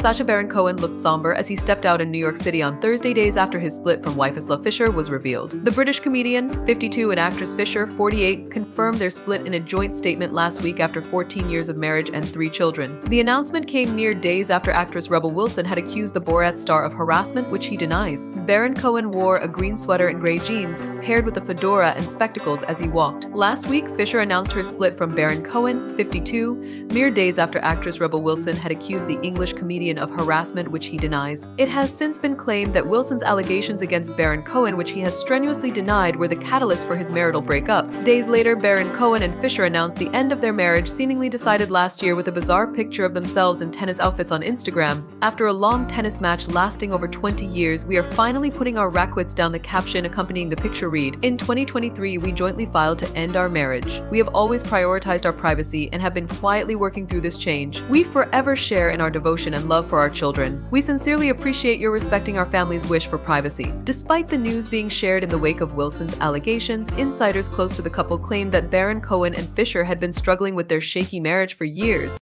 Sacha Baron Cohen looked somber as he stepped out in New York City on Thursday days after his split from wife Isla Fisher was revealed. The British comedian, 52, and actress Fisher, 48, confirmed their split in a joint statement last week after 14 years of marriage and three children. The announcement came near days after actress Rebel Wilson had accused the Borat star of harassment, which he denies. Baron Cohen wore a green sweater and gray jeans, paired with a fedora and spectacles as he walked. Last week, Fisher announced her split from Baron Cohen, 52, mere days after actress Rebel Wilson had accused the English comedian of harassment, which he denies. It has since been claimed that Wilson's allegations against Baron Cohen, which he has strenuously denied, were the catalyst for his marital breakup. Days later, Baron Cohen and Fisher announced the end of their marriage, seemingly decided last year with a bizarre picture of themselves in tennis outfits on Instagram. After a long tennis match lasting over 20 years, we are finally putting our racquets down the caption accompanying the picture read, In 2023, we jointly filed to end our marriage. We have always prioritized our privacy and have been quietly working through this change. We forever share in our devotion and love for our children. We sincerely appreciate your respecting our family's wish for privacy. Despite the news being shared in the wake of Wilson's allegations, insiders close to the couple claimed that Baron Cohen and Fisher had been struggling with their shaky marriage for years.